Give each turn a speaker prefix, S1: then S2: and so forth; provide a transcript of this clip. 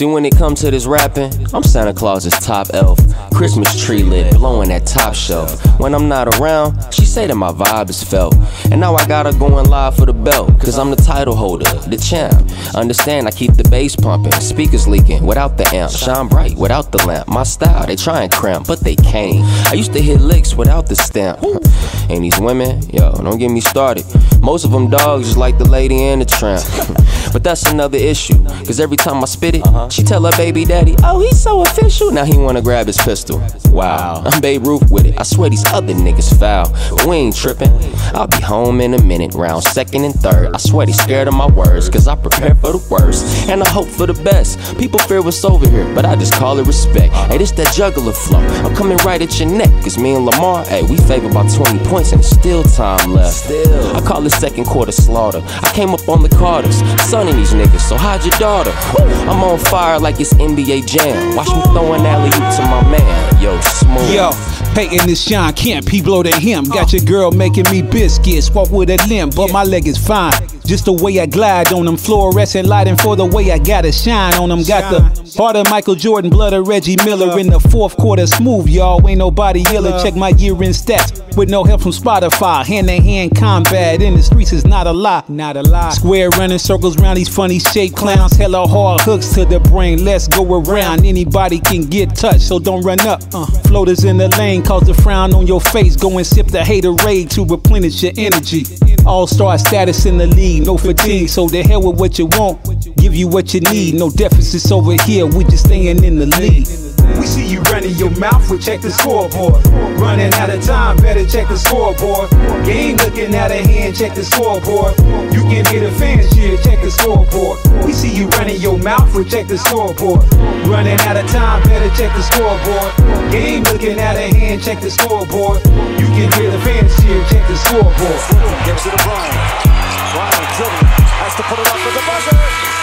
S1: See, when it comes to this rapping, I'm Santa Claus's top elf. Christmas tree lit, blowing that top shelf. When I'm not around, she say that my vibe is felt. And now I got her going live for the belt, cause I'm the title holder, the champ. Understand, I keep the bass pumping, speakers leaking without the amp. Shine bright without the lamp. My style, they try and cramp, but they can't. I used to hit licks without the stamp. And these women, yo, don't get me started. Most of them dogs just like the lady and the tramp. but that's another issue, cause every time I spit it, she tell her baby daddy, oh, he's so official. Now he wanna grab his pistol. Wow, I'm Babe Ruth with it. I swear these other niggas foul. But we ain't tripping. I'll be home in a minute, round second and third. I swear they scared of my words, cause I prepare for the worst. And I hope for the best. People fear what's over here, but I just call it respect. Hey, this that juggler flow. I'm coming right at your neck, cause me and Lamar, hey, we favor by 20 points and still time left. Still. I call it second quarter slaughter. I came up on the Carters, sonning these niggas, so hide your daughter. I'm on fire like it's NBA Jam. Watch me throw an alley oop to my man. Yo, smooth.
S2: Yo, hating this shine can't be blow to him. Got your girl making me biscuits, walk with a limp, but my leg is fine. Just the way I glide on them, fluorescent lighting for the way I gotta shine on them. Got the heart of Michael Jordan, blood of Reggie Miller in the fourth quarter. Smooth, y'all. Ain't nobody iller. Check my year in stats with no help from Spotify. Hand to hand combat in the streets is not a lie. Not a lie. Square running circles round these funny shaped clowns. Hella hard hooks to the brain. Let's go around. Anybody can get touched, so don't run up. Uh, floaters in the lane cause the frown on your face. Go and sip the Haterade to replenish your energy. All star status in the league, no fatigue. So the hell with what you want. Give you what you need. No deficits over here. We just staying in the lead. Mouth, we check the scoreboard. Running out of time, better check the scoreboard. Game looking out of hand, check the scoreboard. You can hear the fans cheer, check the scoreboard. We see you running your mouth, we check the scoreboard. Running out of time, better check the scoreboard. Game looking out of hand, check the scoreboard. You can hear the fans cheer, check the scoreboard.
S3: Gives it to Bryant. Bryant dribbling. Has to put it up for the buzzer.